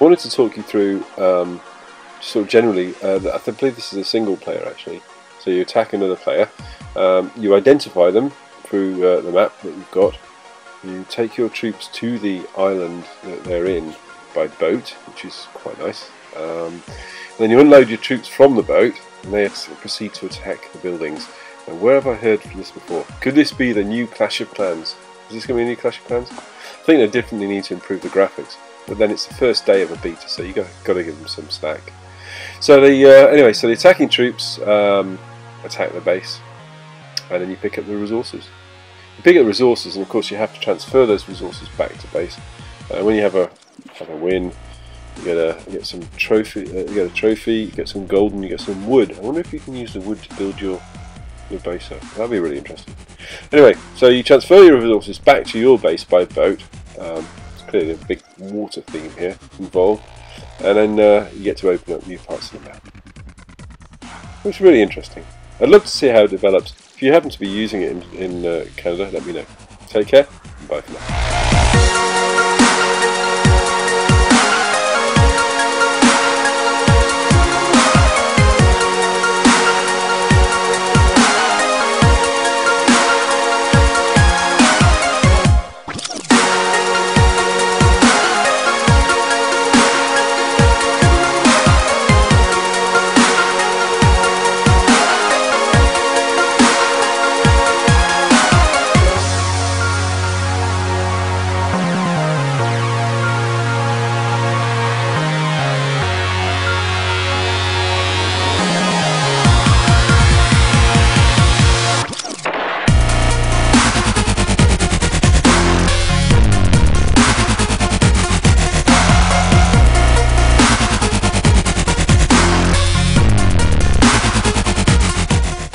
wanted to talk you through um, sort of generally. Uh, I believe this is a single player actually. So you attack another player, um, you identify them through uh, the map that you've got. You take your troops to the island that they're in by boat, which is quite nice. Um, then you unload your troops from the boat, and they proceed to attack the buildings. Now, where have I heard from this before? Could this be the new Clash of Clans? Is this going to be a new Clash of Clans? I think they definitely need to improve the graphics, but then it's the first day of a beta, so you got got to give them some slack. So the uh, anyway, so the attacking troops um, attack the base, and then you pick up the resources. You pick up the resources, and of course you have to transfer those resources back to base. Uh, when you have a have a win, you get a you get some trophy. Uh, you get a trophy. You get some gold, and you get some wood. I wonder if you can use the wood to build your your base up. That'd be really interesting. Anyway, so you transfer your resources back to your base by boat. Um, clearly a big water theme here involved, and then uh, you get to open up new parts of the map. It's really interesting. I'd love to see how it develops. If you happen to be using it in, in uh, Canada, let me know. Take care. Bye for now.